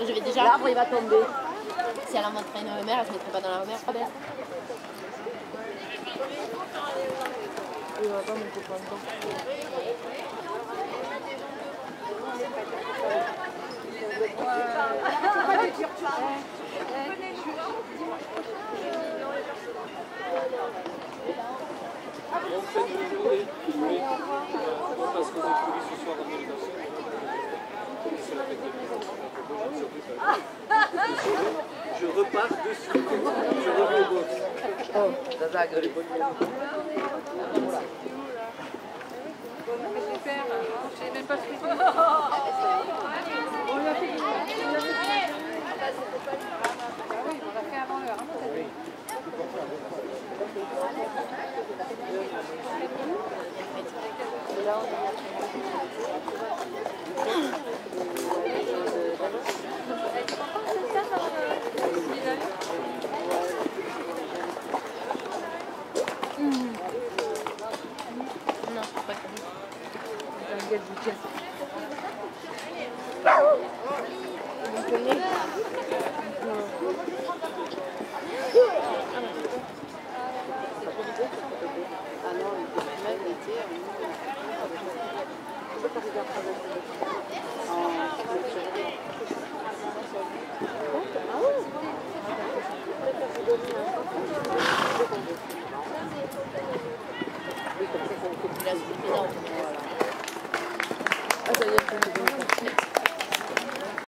Je vais déjà. L'arbre il va tomber. Si elle en montrait une mer, elle se mettrait pas dans la mer. Pas. Il va pas monter de. Je repars dessus. Je ça zagre les Super, je. On l'a avant l'heure. Gars du. Ah non, même En lecture. Ah どうも。